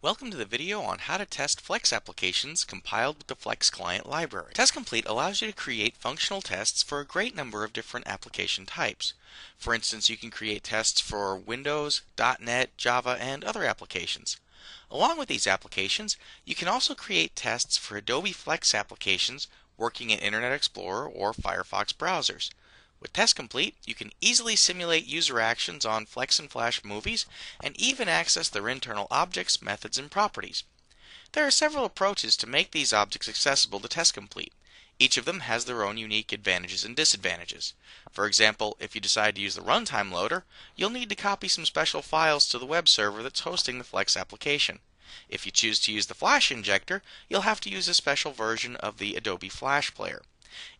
Welcome to the video on how to test Flex applications compiled with the Flex client library. Test Complete allows you to create functional tests for a great number of different application types. For instance, you can create tests for Windows, .NET, Java, and other applications. Along with these applications, you can also create tests for Adobe Flex applications working in Internet Explorer or Firefox browsers. With Test Complete, you can easily simulate user actions on Flex and Flash movies and even access their internal objects, methods, and properties. There are several approaches to make these objects accessible to Test Complete. Each of them has their own unique advantages and disadvantages. For example, if you decide to use the runtime loader, you'll need to copy some special files to the web server that's hosting the Flex application. If you choose to use the Flash injector, you'll have to use a special version of the Adobe Flash Player.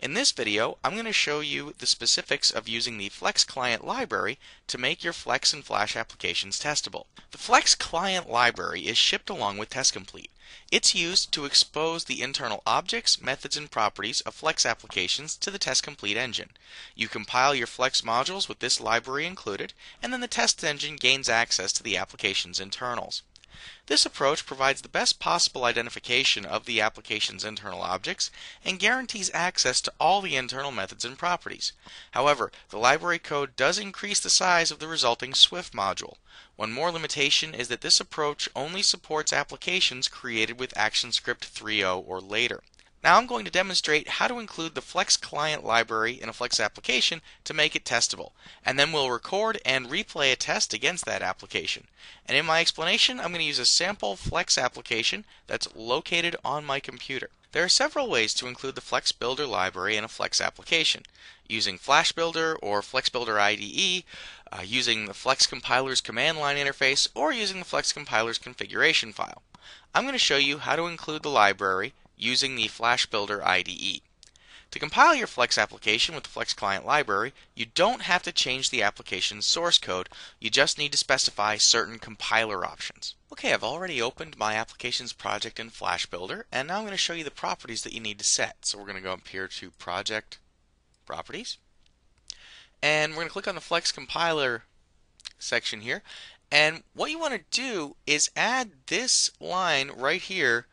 In this video, I'm going to show you the specifics of using the Flex Client library to make your Flex and Flash applications testable. The Flex Client library is shipped along with Test Complete. It's used to expose the internal objects, methods, and properties of Flex applications to the Test Complete engine. You compile your Flex modules with this library included, and then the test engine gains access to the application's internals. This approach provides the best possible identification of the application's internal objects and guarantees access to all the internal methods and properties. However, the library code does increase the size of the resulting SWF module. One more limitation is that this approach only supports applications created with ActionScript 3.0 or later. Now I'm going to demonstrate how to include the Flex client library in a Flex application to make it testable, and then we'll record and replay a test against that application. And in my explanation, I'm going to use a sample Flex application that's located on my computer. There are several ways to include the Flex Builder library in a Flex application. Using Flash Builder or Flex Builder IDE, uh, using the Flex Compiler's command line interface, or using the Flex Compiler's configuration file. I'm going to show you how to include the library using the Flash Builder IDE. To compile your Flex application with the Flex Client library, you don't have to change the application's source code, you just need to specify certain compiler options. Okay, I've already opened my applications project in Flash Builder, and now I'm going to show you the properties that you need to set. So we're going to go up here to Project, Properties, and we're going to click on the Flex Compiler section here, and what you want to do is add this line right here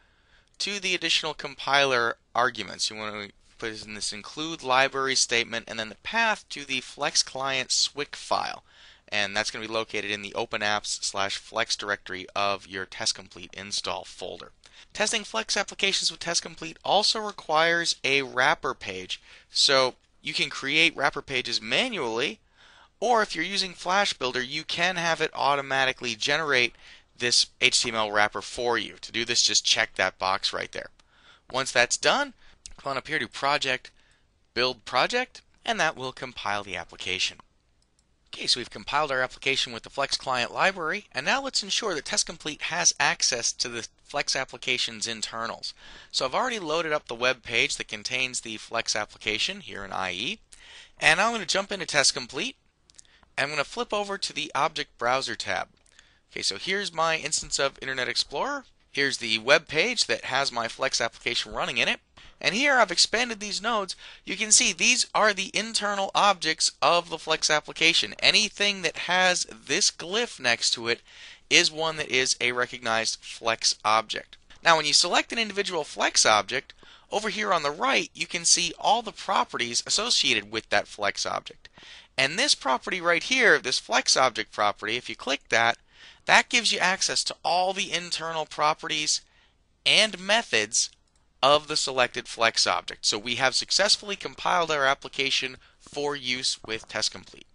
to the additional compiler arguments. You want to put in this include library statement and then the path to the Flex Client SWC file. And that's going to be located in the Open Apps slash Flex directory of your Test Complete install folder. Testing Flex applications with Test Complete also requires a wrapper page. So you can create wrapper pages manually, or if you're using Flash Builder, you can have it automatically generate this HTML wrapper for you. To do this, just check that box right there. Once that's done, come on up here to Project, Build Project, and that will compile the application. Okay, so we've compiled our application with the Flex Client library, and now let's ensure that Test Complete has access to the Flex application's internals. So I've already loaded up the web page that contains the Flex application here in IE, and I'm going to jump into Test Complete, and I'm going to flip over to the Object Browser tab. Okay, so here's my instance of Internet Explorer. Here's the web page that has my Flex application running in it. And here I've expanded these nodes. You can see these are the internal objects of the Flex application. Anything that has this glyph next to it is one that is a recognized Flex object. Now when you select an individual Flex object, over here on the right you can see all the properties associated with that Flex object. And this property right here, this Flex object property, if you click that, that gives you access to all the internal properties and methods of the selected Flex object. So we have successfully compiled our application for use with Test Complete.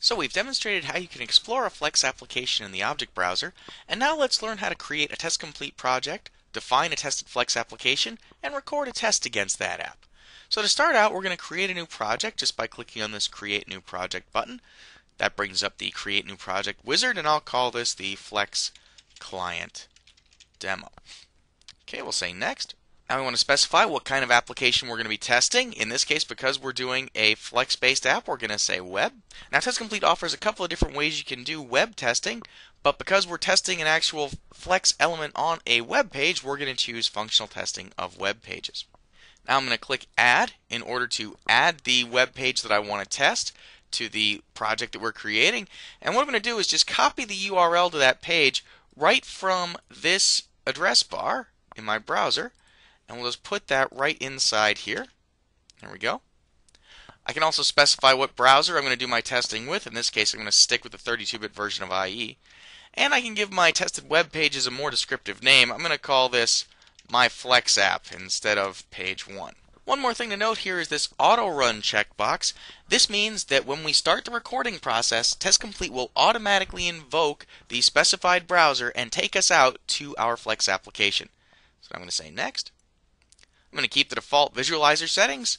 So we've demonstrated how you can explore a Flex application in the object browser, and now let's learn how to create a Test Complete project, define a tested Flex application, and record a test against that app. So to start out, we're going to create a new project just by clicking on this Create New Project button. That brings up the Create New Project wizard, and I'll call this the Flex Client Demo. Okay, we'll say Next. Now we want to specify what kind of application we're going to be testing. In this case, because we're doing a Flex-based app, we're going to say Web. Now Test Complete offers a couple of different ways you can do web testing, but because we're testing an actual Flex element on a web page, we're going to choose functional testing of web pages. Now I'm going to click Add in order to add the web page that I want to test to the project that we're creating. And what I'm going to do is just copy the URL to that page right from this address bar in my browser, and we'll just put that right inside here. There we go. I can also specify what browser I'm going to do my testing with. In this case, I'm going to stick with the 32-bit version of IE. And I can give my tested web pages a more descriptive name. I'm going to call this my Flex app instead of page 1. One more thing to note here is this auto run checkbox. This means that when we start the recording process, Test Complete will automatically invoke the specified browser and take us out to our Flex application. So I'm going to say next. I'm going to keep the default visualizer settings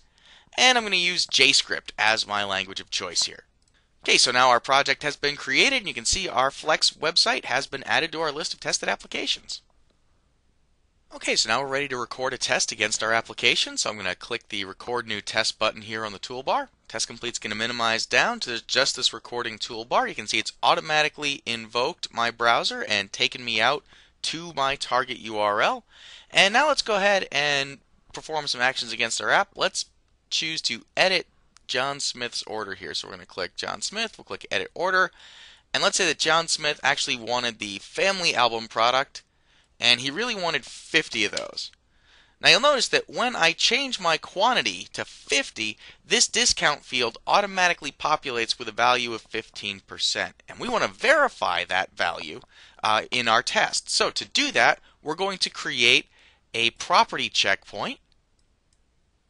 and I'm going to use JScript as my language of choice here. Okay, so now our project has been created and you can see our Flex website has been added to our list of tested applications. Okay, so now we're ready to record a test against our application. So I'm going to click the record new test button here on the toolbar. Test Complete is going to minimize down to just this recording toolbar. You can see it's automatically invoked my browser and taken me out to my target URL. And now let's go ahead and perform some actions against our app. Let's choose to edit John Smith's order here. So we're going to click John Smith, we'll click Edit Order, and let's say that John Smith actually wanted the family album product, and he really wanted 50 of those. Now you'll notice that when I change my quantity to 50, this discount field automatically populates with a value of 15%. And we want to verify that value uh, in our test. So to do that, we're going to create a property checkpoint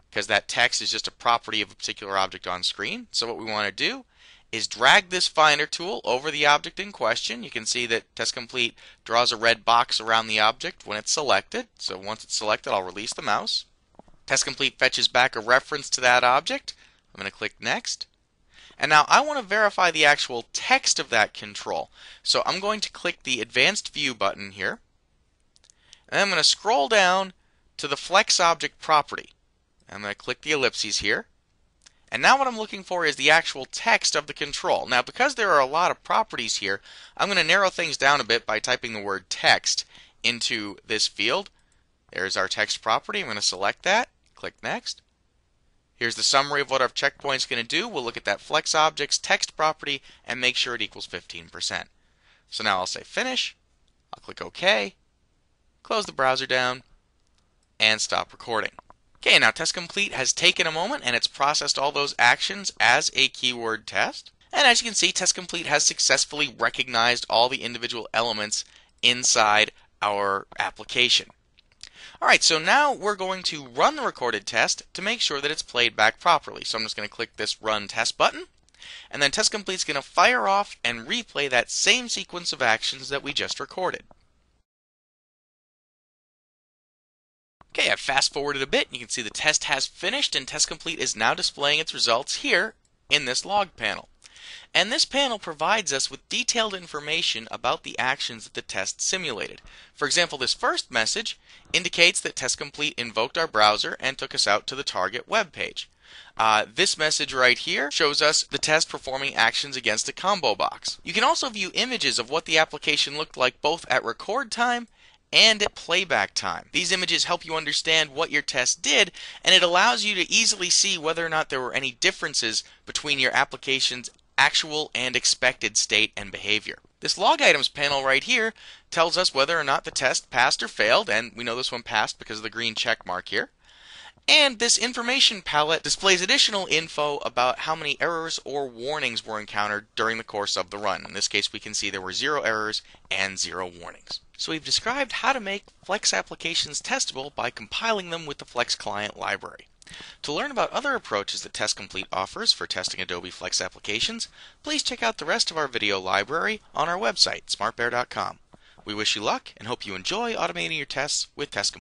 because that text is just a property of a particular object on screen. So what we want to do is drag this finder tool over the object in question. You can see that Test Complete draws a red box around the object when it's selected. So once it's selected, I'll release the mouse. Test Complete fetches back a reference to that object. I'm going to click Next. And now I want to verify the actual text of that control. So I'm going to click the Advanced View button here. And I'm going to scroll down to the Flex Object property. I'm going to click the ellipses here. And now what I'm looking for is the actual text of the control. Now because there are a lot of properties here, I'm going to narrow things down a bit by typing the word text into this field. There's our text property. I'm going to select that. Click Next. Here's the summary of what our checkpoint is going to do. We'll look at that flex objects text property and make sure it equals 15%. So now I'll say Finish. I'll click OK. Close the browser down and stop recording. Okay, now test complete has taken a moment and it's processed all those actions as a keyword test. And as you can see, test complete has successfully recognized all the individual elements inside our application. Alright, so now we're going to run the recorded test to make sure that it's played back properly. So I'm just going to click this run test button. And then test complete is going to fire off and replay that same sequence of actions that we just recorded. Okay, I've fast forwarded a bit. You can see the test has finished and test complete is now displaying its results here in this log panel. And this panel provides us with detailed information about the actions that the test simulated. For example, this first message indicates that test complete invoked our browser and took us out to the target web page. Uh, this message right here shows us the test performing actions against a combo box. You can also view images of what the application looked like both at record time and at playback time. These images help you understand what your test did, and it allows you to easily see whether or not there were any differences between your application's actual and expected state and behavior. This log items panel right here tells us whether or not the test passed or failed, and we know this one passed because of the green check mark here. And this information palette displays additional info about how many errors or warnings were encountered during the course of the run. In this case, we can see there were zero errors and zero warnings. So we've described how to make Flex applications testable by compiling them with the Flex Client library. To learn about other approaches that Test Complete offers for testing Adobe Flex applications, please check out the rest of our video library on our website, smartbear.com. We wish you luck and hope you enjoy automating your tests with Test Complete.